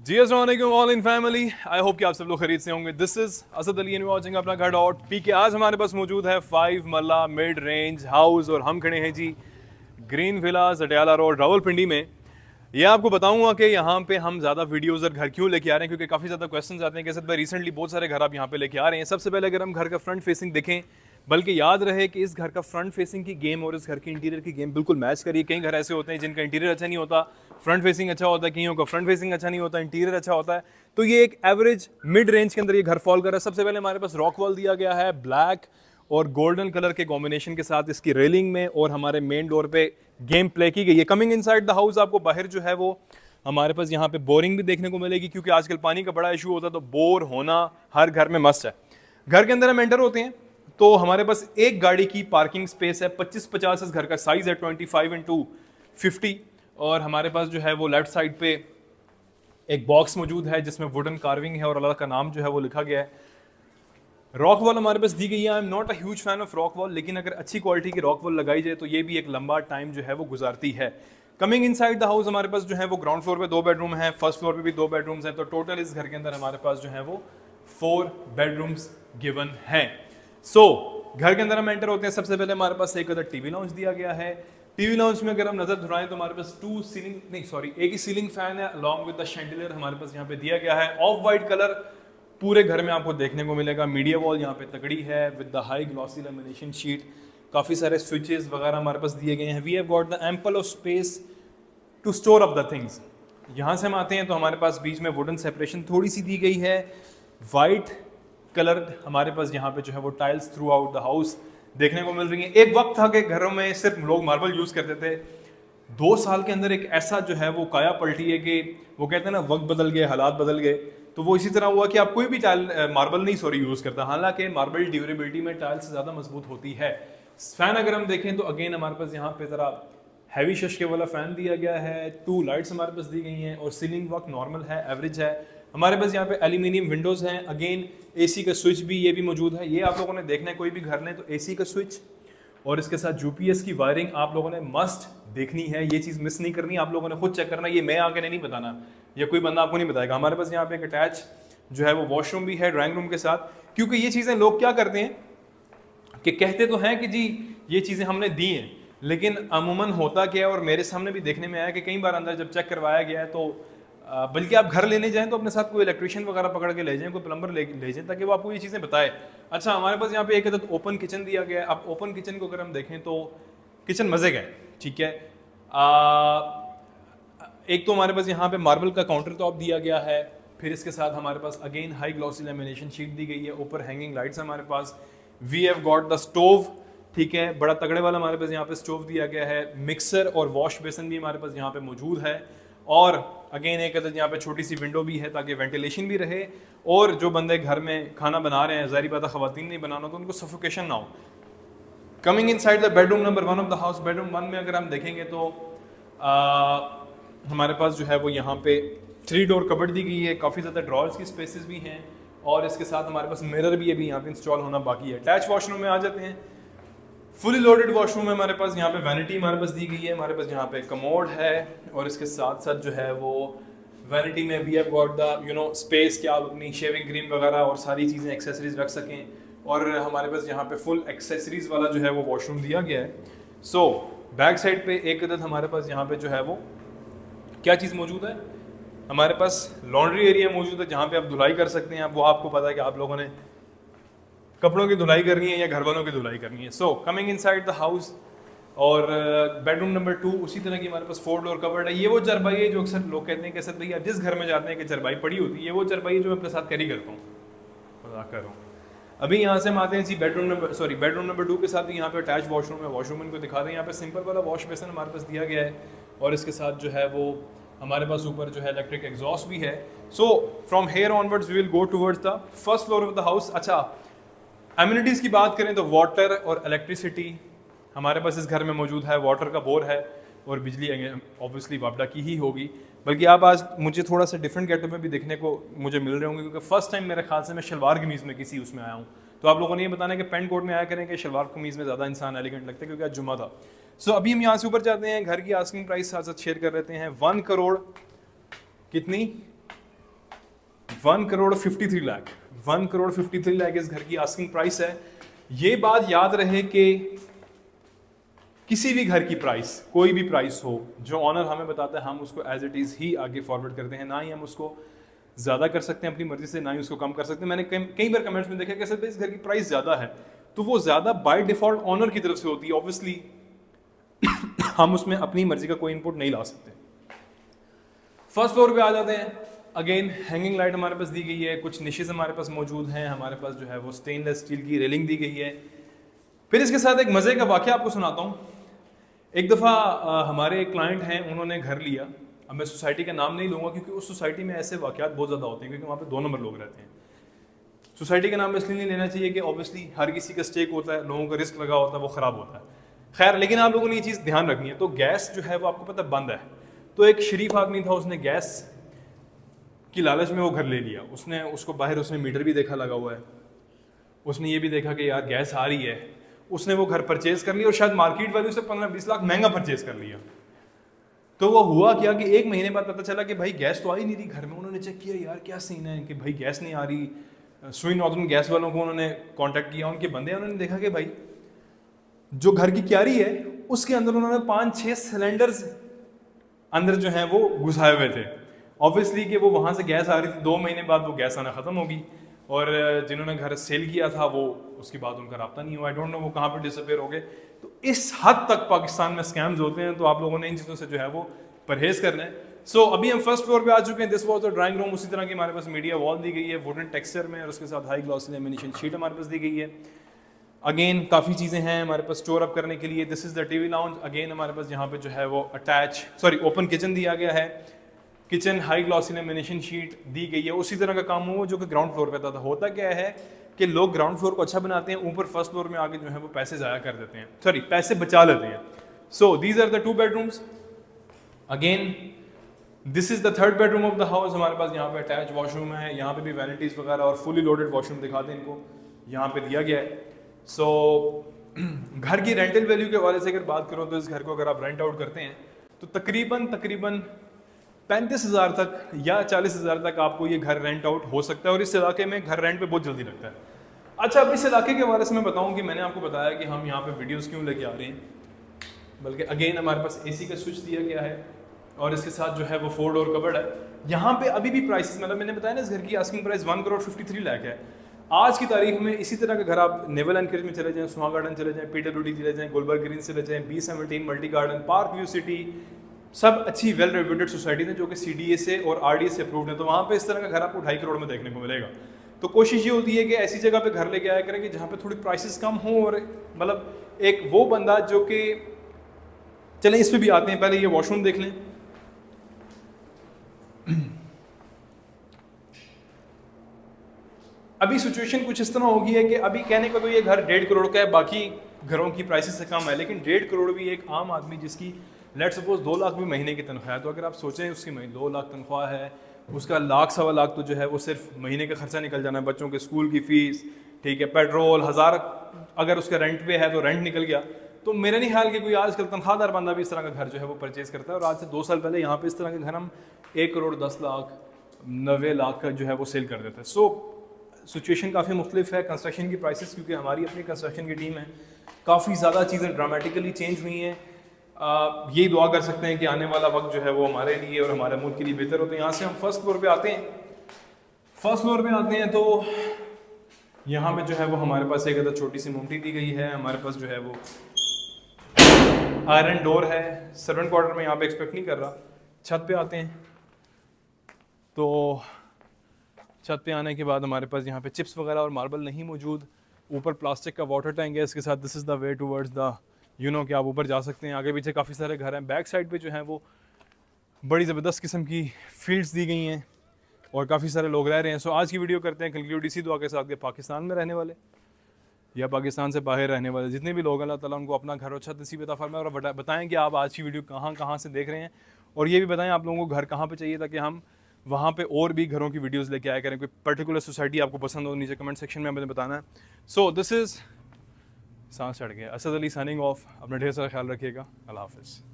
जी असलम all in family I hope कि आप सब लोग खरीद से होंगे. This is Asad Ali N watching अपना घर डॉट पी के आज हमारे पास मौजूद है फाइव मल्ला मिड रेंज हाउस और हम खड़े हैं जी green villas Adiala road Rawalpindi में. ये आपको बताऊँगा कि यहाँ पे हम ज़्यादा वीडियोज़ और घर क्यों लेके आ रहे हैं, क्योंकि काफ़ी ज़्यादा क्वेश्चन आते हैं कि सर भाई रिसेंटली बहुत सारे घर आप यहाँ पे लेके आ रहे हैं। सबसे पहले अगर हम घर का फ्रंट फेसिंग देखें, बल्कि याद रहे कि इस घर का फ्रंट फेसिंग की गेम और इस घर की इंटीरियर की गेम बिल्कुल मैच करिए। कई घर ऐसे होते हैं जिनका इंटीरियर अच्छा नहीं होता फ्रंट फेसिंग अच्छा होता है, कईयों का फ्रंट फेसिंग अच्छा नहीं होता इंटीरियर अच्छा होता है। तो ये एक एवरेज मिड रेंज के अंदर ये घर फॉल कर रहा है। सबसे पहले हमारे पास रॉक वॉल दिया गया है ब्लैक और गोल्डन कलर के कॉम्बिनेशन के साथ इसकी रेलिंग में और हमारे मेन डोर पे गेम प्ले की गई है। कमिंग इनसाइड द हाउस आपको बाहर जो है वो हमारे पास यहाँ पे बोरिंग भी देखने को मिलेगी, क्योंकि आजकल पानी का बड़ा इशू होता है तो बोर होना हर घर में मस्त है। घर के अंदर हम एंटर होते हैं तो हमारे पास एक गाड़ी की पार्किंग स्पेस है 25 50 इस घर का साइज़ है 25 फाइव इंटू फिफ्टी और हमारे पास जो है वो लेफ़्ट साइड पे एक बॉक्स मौजूद है, जिसमें वुडन कार्विंग है और अल्लाह का नाम जो है वो लिखा गया है। रॉक वॉल हमारे पास दी गई है। I am not a huge fan of rock wall लेकिन अगर अच्छी क्वालिटी की रॉक वॉल लगाई जाए तो ये भी एक लंबा टाइम जो है वो गुजारती है। Coming inside the house हमारे पास जो है वो ग्राउंड फ्लोर पे दो बेडरूम है फ़र्स्ट फ्लोर पे भी दो बेडरूम्स हैं तो टोटल इस घर के अंदर हमारे पास जो है वो फोर बेडरूम्स गिवन हैं। सो so, घर के अंदर हम एंटर होते हैं। सबसे पहले हमारे पास एक अदर टीवी लाउंज दिया गया है। टीवी लाउंज में अगर हम नज़र धुराएँ तो हमारे पास टू सीलिंग नहीं सॉरी एक ही सीलिंग फ़ैन है अलॉन्ग विद द शेंडिलियर हमारे पास यहाँ पे दिया गया है। ऑफ़ वाइट कलर पूरे घर में आपको देखने को मिलेगा। मीडिया वॉल यहाँ पे तगड़ी है with the high glossy lamination sheet काफ़ी सारे स्विचेस वगैरह हमारे पास दिए गए हैं। We have got the ample of space to store up the things यहाँ से हम आते हैं तो हमारे पास बीच में वुडन सेपरेशन थोड़ी सी दी गई है। वाइट कलर हमारे पास यहाँ पे जो है वो tiles throughout the house देखने को मिल रही है। एक वक्त था कि घरों में सिर्फ़ लोग मार्बल यूज़ करते थे। दो साल के अंदर एक ऐसा जो है वो काया पलटी है कि वो कहते हैं ना, वक्त बदल गए, हालात बदल गए। तो वो इसी तरह हुआ कि आप कोई भी टाइल मार्बल नहीं सॉरी यूज़ करता। हालाँकि मार्बल ड्यूरेबिलिटी में टाइल से ज़्यादा मज़बूत होती है। फ़ैन अगर हम देखें तो अगेन हमारे पास यहाँ पे जरा हैवी शशके वाला फ़ैन दिया गया है। टू लाइट्स हमारे पास दी गई हैं और सीलिंग वर्क नॉर्मल है एवरेज है। हमारे पास यहाँ पे एल्यूमिनियम विंडोज़ हैं। अगेन एसी का स्विच भी ये भी मौजूद है। ये आप लोगों ने देखना है, कोई भी घर लें तो एसी का स्विच और इसके साथ यूपीएस की वायरिंग आप लोगों ने मस्ट देखनी है, ये चीज़ मिस नहीं करनी, आप लोगों ने खुद चेक करना, ये मैं आगे नहीं बताना। या कोई बंदा आपको नहीं बताएगा। हमारे पास यहाँ पे एक अटैच जो है वो वॉशरूम भी है ड्राइंग रूम के साथ। क्योंकि ये चीज़ें लोग क्या करते हैं कि कहते तो हैं कि जी, ये चीज़ें हमने दी हैं, लेकिन अमूमन होता क्या है और मेरे सामने भी देखने में आया कि कई बार अंदर जब चेक करवाया गया है तो बल्कि आप घर लेने जाएँ तो अपने साथ कोई इलेक्ट्रिशियन वगैरह पकड़ के ले जाएँ कोई प्लम्बर ले ले जाएँ ताकि वो आपको ये चीज़ें बताए। अच्छा हमारे पास यहाँ पे एक अदद ओपन किचन दिया गया है। अब ओपन किचन को अगर हम देखें तो किचन मज़े का है ठीक है? आ, एक तो हमारे पास यहाँ पे मार्बल का काउंटर टॉप दिया गया है। फिर इसके साथ हमारे पास again high glossy lamination sheet दी गई है। ऊपर हैंगिंग लाइट्स हमारे पास। We have got the stove ठीक है? बड़ा तगड़े वाला हमारे पास यहाँ पे स्टोव दिया गया है। मिक्सर और वॉश बेसन भी हमारे पास यहाँ पे मौजूद है। और अगेन एक अदद यहाँ पे छोटी सी विंडो भी है ताकि वेंटिलेशन भी रहे और जो बंदे घर में खाना बना रहे हैं जारी बात खातन नहीं बनाना तो उनको सफोकेशन ना हो। Coming inside the bedroom number one of the house bedroom one में अगर हम देखेंगे तो आ, हमारे पास जो है वो यहाँ पे थ्री डोर कबर्ड दी गई है काफ़ी ज़्यादा ड्रॉर्स की स्पेसिस भी हैं और इसके साथ हमारे पास मिरर भी अभी यहाँ पे इंस्टॉल होना बाकी है। अटैच वॉशरूम में आ जाते हैं। फुली लोडेड वॉशरूम है हमारे पास, यहाँ पे वैनिटी हमारे पास दी गई है, हमारे पास यहाँ पे कमोड है, और इसके साथ साथ जो है वो वैनिटी में have got the you know space कि आप अपनी शेविंग क्रीम वगैरह और सारी चीज़ें एक्सेसरीज रख सकें। और हमारे पास यहाँ पे फुल एक्सेसरीज वाला जो है वो वॉशरूम दिया गया है। सो बैक साइड पे एक अदद हमारे पास यहाँ पे जो है वो क्या चीज़ मौजूद है? हमारे पास लॉन्ड्री एरिया मौजूद है, जहाँ पे आप धुलाई कर सकते हैं। वो आपको पता है कि आप लोगों ने कपड़ों की धुलाई करनी है या घर वालों की धुलाई करनी है। So coming inside the house और बेडरूम नंबर टू उसी तरह की हमारे पास फोर डोर कवर्ड है। ये वो चरपाई है जो अक्सर लोग कहते हैं कि सर भैया, जिस घर में जाते हैं कि चरपाई पड़ी होती है, ये वो चरपाई है जो मैं अपने साथ कैरी करता हूँ। मज़ाक कर रहा हूँ अभी यहाँ से हम आते हैं जी bedroom number sorry bedroom number two के साथ यहाँ पे अटैच वॉशरूम है। वॉशरूम इनको दिखा दें। यहाँ पे सिंपल वाला वॉश बेसन हमारे पास दिया गया है और इसके साथ जो है वो हमारे पास ऊपर जो है इलेक्ट्रिक एग्जॉस्ट भी है। So from here onwards we will go towards the first floor of the house अच्छा एम्यूनिटीज़ की बात करें तो वाटर और इलेक्ट्रिसिटी हमारे पास इस घर में मौजूद है। वाटर का बोर है और बिजली ऑब्वियसली वापडा की ही होगी। बल्कि आप आज मुझे थोड़ा सा डिफरेंट गेटअप में भी देखने को मुझे मिल रहे होंगे क्योंकि फ़र्स्ट टाइम मेरे ख्याल से मैं शलवार कमीज़ में किसी उसमें आया हूँ। तो आप लोगों ने ये बताना कि पेंट कोट में आया करें कि शलवार कमीज़ में ज़्यादा इंसान एलिगेंट लगता है क्योंकि आज जुमा था। सो so, अभी हम यहाँ से ऊपर जाते हैं घर की आस्किंग प्राइस साथ साथ शेयर कर लेते हैं। वन करोड़ कितनी? One crore fifty three lakh one crore fifty three lakh इस घर की आस्किंग प्राइस है। ये बात याद रहे कि किसी भी घर की प्राइस कोई भी प्राइस हो, जो ऑनर हमें बताता है, हम उसको एज इट इज़ ही आगे फॉरवर्ड करते हैं। ना ही हम उसको ज़्यादा कर सकते हैं अपनी मर्ज़ी से, ना ही उसको कम कर सकते हैं। मैंने कई बार कमेंट्स में देखा कि सर इस घर की प्राइस ज़्यादा है तो वो ज़्यादा बाय डिफ़ॉल्ट ऑनर की तरफ़ से होती है। ऑब्वियसली हम उसमें अपनी मर्ज़ी का कोई इनपुट नहीं ला सकते। फ़र्स्ट फ्लोर पे आ जाते हैं। अगेन हैंगिंग लाइट हमारे पास दी गई है, कुछ निशेज हमारे पास मौजूद हैं, हमारे पास जो है वो स्टेनलेस स्टील की रेलिंग दी गई है। फिर इसके साथ एक मज़े का वाक्य आपको सुनाता हूँ। एक दफ़ा हमारे क्लाइंट हैं, उन्होंने घर लिया। अब मैं सोसाइटी का नाम नहीं लूँगा, क्योंकि उस सोसाइटी में ऐसे वाक़ात बहुत ज़्यादा होते हैं, क्योंकि वहाँ पे दो नंबर लोग रहते हैं। सोसाइटी का नाम इसलिए नहीं लेना चाहिए कि ऑब्वियसली हर किसी का स्टेक होता है, लोगों का रिस्क लगा होता है, वो ख़राब होता है। खैर, लेकिन आप लोगों ने ये चीज़ ध्यान रखनी है। तो गैस जो है वो आपको पता बंद है। तो एक शरीफ आदमी था, उसने गैस की लालच में वो घर ले लिया। उसने, उसको बाहर उसने मीटर भी देखा लगा हुआ है। उसने ये भी देखा कि यार गैस आ रही है। उसने वो घर परचेज कर लिया और शायद मार्केट वैल्यू से पंद्रह बीस लाख महँगा परचेज कर लिया। तो वो हुआ क्या कि एक महीने बाद पता चला कि भाई गैस तो आ ही नहीं रही। घर में उन्होंने चेक किया, यार क्या सीन है? कि भाई गैस नहीं आ रही। सुई नॉर्दर्न गैस वालों को उन्होंने कांटेक्ट किया। उनके बंदे, उन्होंने देखा कि भाई जो घर की क्यारी है, उसके अंदर उन्होंने पाँच छह सिलेंडर्स अंदर जो है वो घुसाए हुए थे। ऑब्वियसली कि वो वहाँ से गैस आ रही थी दो महीने बाद वो गैस आना ख़त्म होगी। और जिन्होंने घर सेल किया था वो उसके बाद उनका रब्ता नहीं हुआ। आई डोंट नो वो कहाँ पर डिसअपेयर हो गए। तो इस हद तक पाकिस्तान में स्कैम्स होते हैं तो आप लोगों ने इन चीज़ों से जो है वो परहेज करना है। सो so, अभी हम फ़र्स्ट फ्लोर पे आ चुके हैं। This was the drawing room उसी तरह की हमारे पास मीडिया वॉल दी गई है वुडन टेक्सचर में और उसके साथ हाई ग्लॉस लेमिनेशन शीट हमारे पास दी गई है। अगेन काफ़ी चीज़ें हैं हमारे पास स्टोर अप करने के लिए। This is the TV lounge again हमारे पास यहाँ पे जो है वो अटैच सॉरी ओपन किचन दिया गया है। Kitchen high gloss lamination sheet दी गई है। उसी तरह का काम हुआ जो कि ग्राउंड फ्लोर पे था। होता क्या है कि लोग ग्राउंड फ्लोर को अच्छा बनाते हैं ऊपर फ़र्स्ट फ्लोर में आके जो है वो पैसे ज़ाया कर देते हैं। सॉरी पैसे बचा लेते हैं। So these are the two bedrooms again this is the third bedroom of the house हमारे पास यहाँ पे अटैच वॉशरूम है। यहाँ पे भी वैनिटीज़ वगैरह और फुली लोडेड वॉशरूम दिखाते हैं इनको। यहाँ पे दिया गया है। सो so, घर की रेंटल वैल्यू के हवाले से अगर बात करो तो इस घर को अगर आप रेंट आउट करते हैं तो तकरीबन तकरीबन पैंतीस हज़ार तक या चालीस हज़ार तक आपको ये घर रेंट आउट हो सकता है और इस इलाके में घर रेंट पे बहुत जल्दी लगता है। अच्छा अब इस इलाके के से मैं बताऊँ कि मैंने आपको बताया कि हम यहाँ पे वीडियोज़ क्यों लेके आ रहे हैं। बल्कि अगेन हमारे पास ए का स्विच दिया गया है और इसके साथ जो है वो फोर डोर कबर्ड है। यहाँ पे अभी भी प्राइसेस मतलब मैंने बताया ना इस घर की asking price one crore fifty three lakh है। आज की तारीख में इसी तरह का घर आप नेवल एनकरेज में चले जाएँ सुहा गार्डन चले जाएँ पीडब्ल्यू चले जाएँ गुलबर्ग ग्रीन चले जाएँ B seventeen multi garden park view city सब अच्छी वेल रेप्यूटेड सोसाइटी है जो कि CDA से और आर से अप्रूव है तो वहाँ पे इस तरह का घर आपको ढाई करोड़ में देखने को मिलेगा। तो कोशिश ये होती है कि ऐसी जगह पे घर लेके आया करें कि जहाँ पे थोड़ी प्राइसेस कम हो और मतलब एक वो बंदा जो कि, चलें इस पर भी आते हैं, पहले ये वॉशरूम देख लें। अभी सिचुएशन कुछ इस तरह होगी है कि अभी कहने को तो ये घर डेढ़ करोड़ का है, बाकी घरों की प्राइसेस से कम है, लेकिन डेढ़ करोड़ भी एक आम आदमी जिसकी लेट सपोज़ दो लाख भी महीने की तनख्वाह है तो अगर आप सोचें उसकी महीने दो लाख तनख्वाह है, उसका लाख, सवा लाख तो जो है वो सिर्फ़ महीने का खर्चा निकल जाना है, बच्चों के स्कूल की फ़ीस ठीक है, पेट्रोल, हज़ार, अगर उसका रेंट पे है तो रेंट निकल गया। तो मेरा नहीं ख्याल कि कोई आजकल तनख्वाहदार बंदा भी इस तरह का घर जो है वो परचेज करता है, और आज से दो साल पहले यहाँ पे इस तरह के घर हम एक करोड़ दस लाख नबे लाख का जो है वो सेल कर देते हैं। सो सिचुएशन काफ़ी मुख्तलिफ़ है कंस्ट्रक्शन की प्राइसेस क्योंकि हमारी अपनी कंस्ट्रक्शन की टीम है, काफ़ी ज़्यादा चीज़ें ड्रामेटिकली चेंज हुई हैं। यही दुआ कर सकते हैं कि आने वाला वक्त जो है वो हमारे लिए और हमारे मुल्क के लिए बेहतर हो। तो यहाँ से हम फ़र्स्ट फ्लोर पे आते हैं। फ़र्स्ट फ्लोर पे आते हैं तो यहाँ पे जो है वो हमारे पास एक अदर छोटी सी मोमटी दी गई है। हमारे पास जो है वो आयरन डोर है। सर्वेंट क्वार्टर में यहाँ पे एक्सपेक्ट नहीं कर रहा। छत पे आते हैं। तो छत पे आने के बाद हमारे पास यहाँ पे चिप्स वगैरह और मार्बल नहीं मौजूद। ऊपर प्लास्टिक का वाटर टैंक है। इसके साथ this is the way towards the you know कि आप ऊपर जा सकते हैं। आगे पीछे काफ़ी सारे घर हैं। बैक साइड पे जो है वो बड़ी ज़बरदस्त किस्म की फील्ड्स दी गई हैं और काफ़ी सारे लोग रह रहे हैं। सो आज की वीडियो करते हैं। कंक्लूड इसी दुआ के साथ के पाकिस्तान में रहने वाले या पाकिस्तान से बाहर रहने वाले। जितने भी लोग अल्लाह ताला उनको अपना घर अच्छा नसीब अता फरमाए और बताएँ कि आप आज की वीडियो कहाँ कहाँ से देख रहे हैं। और ये भी बताएँ आप लोगों को घर कहाँ पे चाहिए ताकि हम वहाँ पे और भी घरों की वीडियोस लेके आया करें। कोई पर्टिकुलर सोसाइटी आपको पसंद हो, नीचे कमेंट सेक्शन में हमें बताना है। सो दिस इज़ सांस चढ़ गया। असद अली साइनिंग ऑफ़ अपना ढेर सारा ख्याल रखिएगा। अल्लाह हाफिज़।